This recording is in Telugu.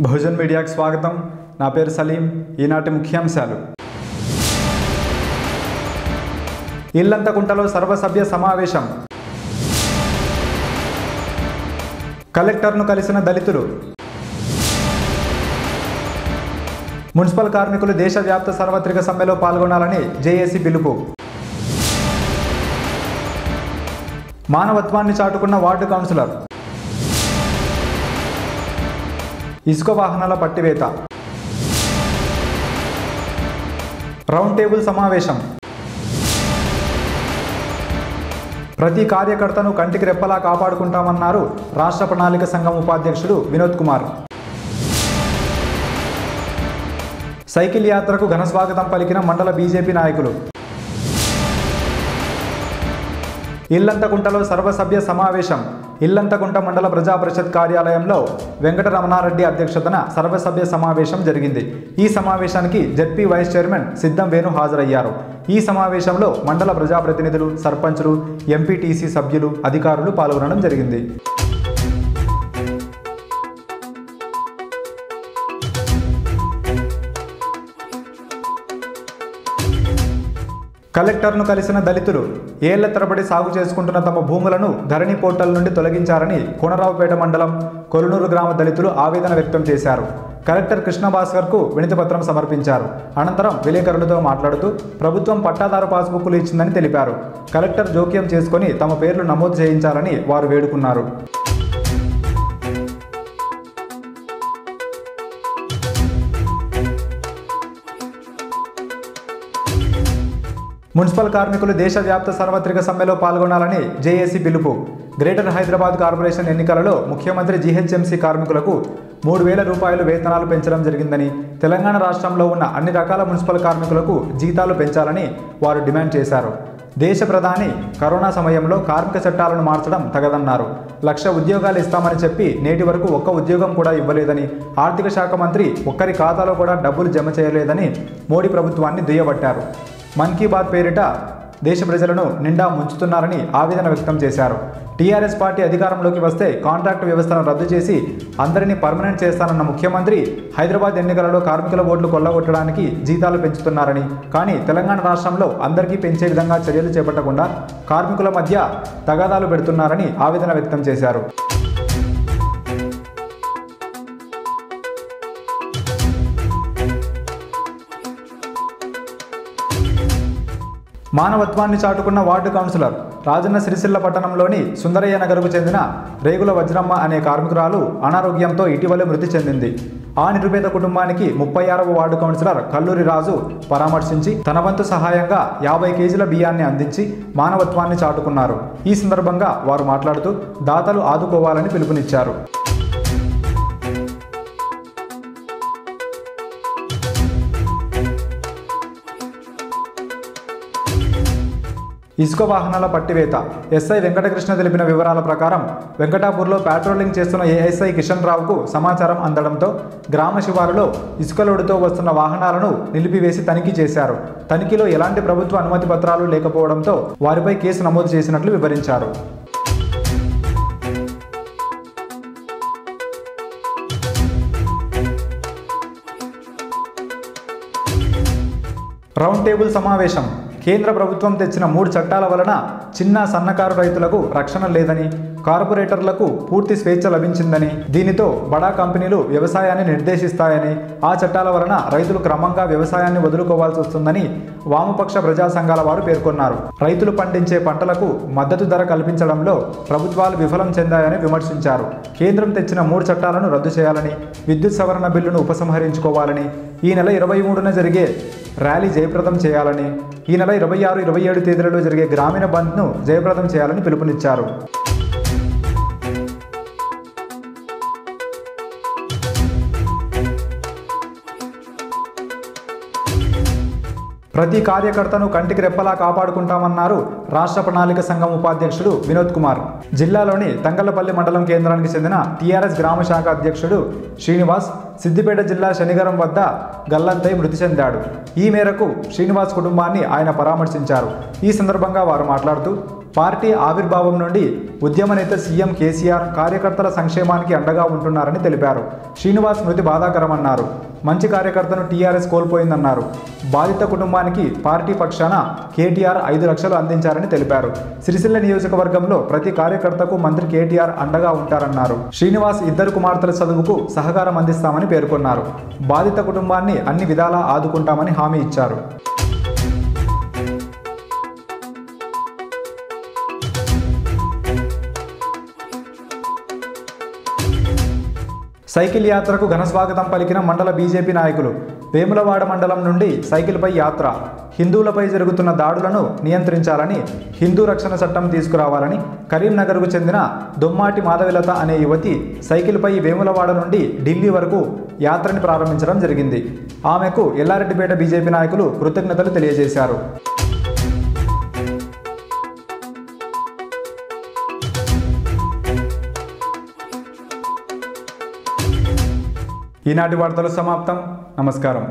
బహుజన్ మీడియాకు స్వాగతం. నా పేరు సలీం. ఈనాటి ముఖ్యాంశాలు. ఇల్లంతకుంటలో సర్వసభ్య సమావేశం. కలెక్టర్ను కలిసిన దళితులు. మున్సిపల్ కార్మికులు దేశవ్యాప్త సార్వత్రిక సమ్మెలో పాల్గొనాలని జేఏసీ పిలుపు. మానవత్వాన్ని చాటుకున్న వార్డు కౌన్సిలర్. ఇసుక వాహనాల పట్టివేత. రౌండ్ టేబుల్ సమావేశం. ప్రతి కార్యకర్తను కంటికి రెప్పలా కాపాడుకుంటామన్నారు రాష్ట్ర ప్రణాళిక సంఘం ఉపాధ్యక్షుడు వినోద్ కుమార్. సైకిల్ యాత్రకు ఘన స్వాగతం పలికిన మండల బీజేపీ నాయకులు. ఇల్లంతకుంటలో సర్వసభ్య సమావేశం ఇల్లంతకుంట మండల ప్రజా పరిషత్ కార్యాలయంలో వెంకట రమణారెడ్డి అధ్యక్షతన సర్వసభ్య సమావేశం జరిగింది. ఈ సమావేశానికి జెడ్పీ వైస్ చైర్మన్ సిద్ధం వేణు హాజరయ్యారు. ఈ సమావేశంలో మండల ప్రజాప్రతినిధులు సర్పంచులు ఎంపీటీసీ సభ్యులు అధికారులు పాల్గొనడం జరిగింది. కలెక్టర్ను కలిసిన దళితులు ఏళ్ళ తరబడి సాగు చేసుకుంటున్న తమ భూములను ధరణి పోర్టల్ నుండి తొలగించారని కోనరావుపేట మండలం కొలునూరు గ్రామ దళితులు ఆవేదన వ్యక్తం చేశారు. కలెక్టర్ కృష్ణభాస్కర్కు వినతిపత్రం సమర్పించారు. అనంతరం విలేకరులతో మాట్లాడుతూ ప్రభుత్వం పట్టాదారు పాస్బుక్లు ఇచ్చిందని తెలిపారు. కలెక్టర్ జోక్యం చేసుకొని తమ పేర్లు నమోదు చేయించాలని వారు వేడుకున్నారు. మున్సిపల్ కార్మికులు దేశవ్యాప్త సార్వత్రిక సమ్మెలో పాల్గొనాలని జేఏసీ పిలుపు. గ్రేటర్ హైదరాబాద్ కార్పొరేషన్ ఎన్నికలలో ముఖ్యమంత్రి జీహెచ్ఎంసీ కార్మికులకు మూడు వేల రూపాయలు వేతనాలు పెంచడం జరిగిందని తెలంగాణ రాష్ట్రంలో ఉన్న అన్ని రకాల మున్సిపల్ కార్మికులకు జీతాలు పెంచాలని వారు డిమాండ్ చేశారు. దేశ ప్రధాని కరోనా సమయంలో కార్మిక చట్టాలను మార్చడం తగదన్నారు. లక్ష ఉద్యోగాలు ఇస్తామని చెప్పి నేటి వరకు ఒక్క ఉద్యోగం కూడా ఇవ్వలేదని ఆర్థిక శాఖ మంత్రి ఒక్కరి ఖాతాలో కూడా డబ్బులు జమ చేయలేదని మోడీ ప్రభుత్వాన్ని దుయ్యబట్టారు. మన్ కీ బాత్ పేరిట దేశ ప్రజలను నిండా ముంచుతున్నారని ఆవేదన వ్యక్తం చేశారు. టీఆర్ఎస్ పార్టీ అధికారంలోకి వస్తే కాంట్రాక్ట్ వ్యవస్థను రద్దు చేసి అందరినీ పర్మనెంట్ చేస్తానన్న ముఖ్యమంత్రి హైదరాబాద్ ఎన్నికలలో కార్మికుల ఓట్లు కొల్లగొట్టడానికి జీతాలు పెంచుతున్నారని కానీ తెలంగాణ రాష్ట్రంలో అందరికీ పెంచే విధంగా చర్యలు చేపట్టకుండా కార్మికుల మధ్య తగాదాలు పెడుతున్నారని ఆవేదన వ్యక్తం చేశారు. మానవత్వాన్ని చాటుకున్న వార్డు కౌన్సిలర్ రాజన్న సిరిసిల్ల పట్టణంలోని సుందరయ్య నగర్కు చెందిన రేగుల వజ్రమ్మ అనే కార్మికురాలు అనారోగ్యంతో ఇటీవలే మృతి చెందింది. ఆ నిరుపేద కుటుంబానికి ముప్పై ఆరవ వార్డు కౌన్సిలర్ కల్లూరి రాజు పరామర్శించి తన వంతు సహాయంగా యాభై కేజీల బియ్యాన్ని అందించి మానవత్వాన్ని చాటుకున్నారు. ఈ సందర్భంగా వారు మాట్లాడుతూ దాతలు ఆదుకోవాలని పిలుపునిచ్చారు. ఇసుక వాహనాల పట్టివేత. ఎస్ఐ వెంకటకృష్ణ తెలిపిన వివరాల ప్రకారం వెంకటాపూర్లో పాట్రోలింగ్ చేస్తున్న ఏఎస్ఐ కిషన్ రావుకు సమాచారం అందడంతో గ్రామ శివారులో ఇసుక లోడుతో వస్తున్న వాహనాలను నిలిపివేసి తనిఖీ చేశారు. తనిఖీలో ఎలాంటి ప్రభుత్వ అనుమతి పత్రాలు లేకపోవడంతో వారిపై కేసు నమోదు చేసినట్లు వివరించారు. రౌండ్ టేబుల్ సమావేశం. కేంద్ర ప్రభుత్వం తెచ్చిన మూడు చట్టాల వలన చిన్న సన్నకారు రైతులకు రక్షణ లేదని కార్పొరేటర్లకు పూర్తి స్వేచ్ఛ లభించిందని దీనితో బడా కంపెనీలు వ్యవసాయాన్ని నిర్దేశిస్తాయని ఆ చట్టాల వలన రైతులు క్రమంగా వ్యవసాయాన్ని వదులుకోవాల్సి వస్తుందని వామపక్ష ప్రజా సంఘాల వారు పేర్కొన్నారు. రైతులు పండించే పంటలకు మద్దతు ధర కల్పించడంలో ప్రభుత్వాలు విఫలం చెందాయని విమర్శించారు. కేంద్రం తెచ్చిన మూడు చట్టాలను రద్దు చేయాలని విద్యుత్ సవరణ బిల్లును ఉపసంహరించుకోవాలని ఈ నెల ఇరవై మూడున జరిగే ర్యాలీ జయప్రదం చేయాలని ఈ నెల ఇరవై ఆరు ఇరవై ఏడు తేదీలలో జరిగే గ్రామీణ బంద్ను జయప్రదం చేయాలని పిలుపునిచ్చారు. ప్రతి కార్యకర్తను కంటికి రెప్పలా కాపాడుకుంటామన్నారు రాష్ట్ర ప్రణాళిక సంఘం ఉపాధ్యక్షుడు వినోద్ కుమార్. జిల్లాలోని తంగళ్ళపల్లి మండలం కేంద్రానికి చెందిన టీఆర్ఎస్ గ్రామ శాఖ అధ్యక్షుడు శ్రీనివాస్ సిద్దిపేట జిల్లా శనిగరం వద్ద గల్లంతై మృతి చెందాడు. ఈ మేరకు శ్రీనివాస్ కుటుంబాన్ని ఆయన పరామర్శించారు. ఈ సందర్భంగా వారు మాట్లాడుతూ పార్టీ ఆవిర్భావం నుండి ఉద్యమ నేత సీఎం కేసీఆర్ కార్యకర్తల సంక్షేమానికి అండగా ఉంటున్నారని తెలిపారు. శ్రీనివాస్ మృతి బాధాకరమన్నారు. మంచి కార్యకర్తను టీఆర్ఎస్ కోల్పోయిందన్నారు. బాధిత కుటుంబానికి పార్టీ పక్షాన కేటీఆర్ ఐదు లక్షలు అందించారని తెలిపారు. సిరిసిల్ల నియోజకవర్గంలో ప్రతి కార్యకర్తకు మంత్రి కేటీఆర్ అండగా ఉంటారన్నారు. శ్రీనివాస్ ఇద్దరు కుమార్తెల చదువుకు సహకారం అందిస్తామని పేర్కొన్నారు. బాధిత కుటుంబాన్ని అన్ని విధాలా ఆదుకుంటామని హామీ ఇచ్చారు. సైకిల్ యాత్రకు ఘనస్వాగతం పలికిన మండల బీజేపీ నాయకులు. వేములవాడ మండలం నుండి సైకిల్పై యాత్ర. హిందువులపై జరుగుతున్న దాడులను నియంత్రించాలని హిందూ రక్షణ చట్టం తీసుకురావాలని కరీంనగర్కు చెందిన దొమ్మాటి మాధవిలత అనే యువతి సైకిల్పై వేములవాడ నుండి ఢిల్లీ వరకు యాత్రని ప్రారంభించడం జరిగింది. ఆమెకు ఎల్లారెడ్డిపేట బీజేపీ నాయకులు కృతజ్ఞతలు తెలియజేశారు. ఈనాటి వార్తలు సమాప్తం. నమస్కారం.